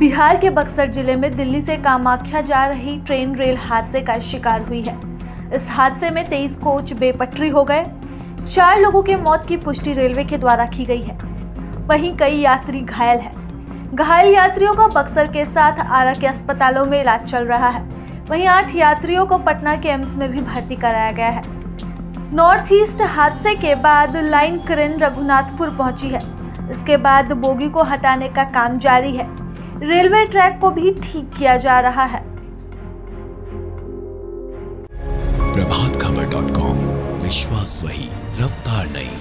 बिहार के बक्सर ज़िले में दिल्ली से कामाख्या जा रही ट्रेन रेल हादसे का शिकार हुई है। इस हादसे में तेईस कोच बेपटरी हो गए। चार लोगों के मौत की पुष्टि रेलवे के द्वारा की गई है। वहीं कई यात्री घायल हैं। घायल यात्रियों का बक्सर के साथ आरा के अस्पतालों में इलाज चल रहा है। वहीं आठ यात्रियों को पटना के एम्स में भी भर्ती कराया गया है। नॉर्थ ईस्ट हादसे के बाद लाइन क्रेन रघुनाथपुर पहुँची है। इसके बाद बोगी को हटाने का काम जारी है। रेलवे ट्रैक को भी ठीक किया जा रहा है। प्रभात खबर डॉट कॉम, विश्वास वही, रफ्तार नहीं